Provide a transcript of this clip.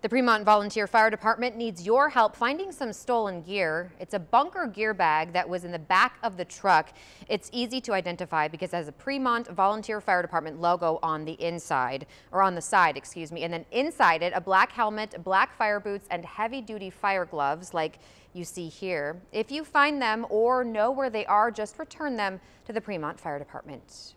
The Premont Volunteer Fire Department needs your help finding some stolen gear. It's a bunker gear bag that was in the back of the truck. It's easy to identify because it has a Premont Volunteer Fire Department logo on the inside, or on the side, excuse me. And then inside it, a black helmet, black fire boots, and heavy duty fire gloves like you see here. If you find them or know where they are, just return them to the Premont Fire Department.